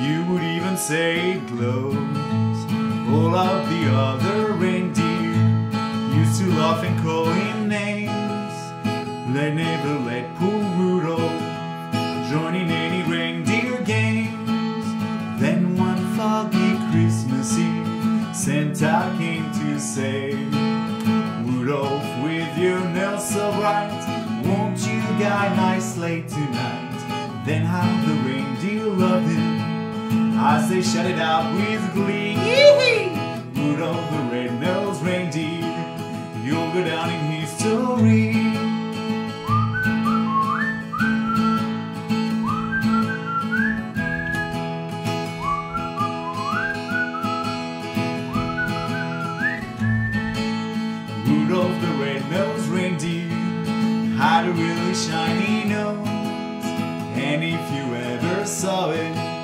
you would even say it glows. All of the other reindeer used to laugh and call him names. They never let poor Rudolph join in any reindeer games. Then one foggy Christmas Eve, Santa came to say, Rudolph, with your nose so bright, won't you guide my sleigh tonight? Then how the reindeer as they it out with glee. Rudolph the red-nosed reindeer, you'll go down in history. Rudolph the red-nosed reindeer had a really shiny nose, and if you ever saw it,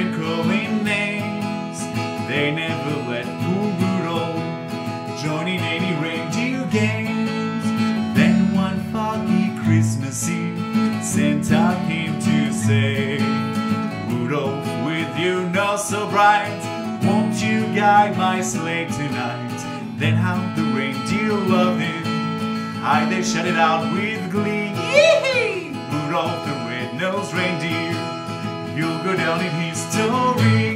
used to laugh and call him names. They never let Rudolph join in any reindeer games. Then one foggy Christmas Eve, Santa came to say, Rudolph, with you not so bright, won't you guide my sleigh tonight? Then how the reindeer loved him. Aye, they shouted out with glee. Rudolph the red-nosed reindeer, go down in history.